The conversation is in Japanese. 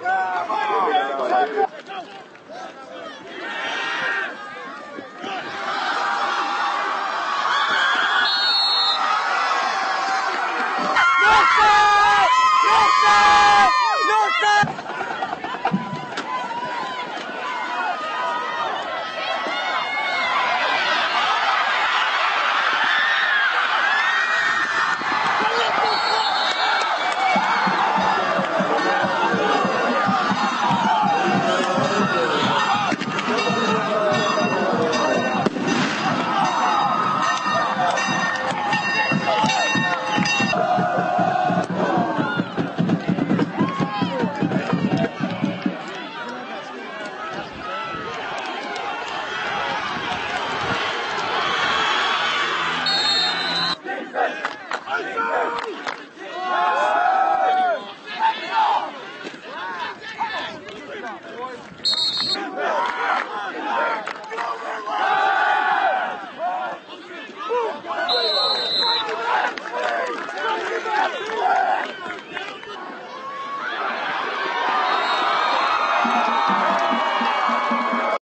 Northside! Northside!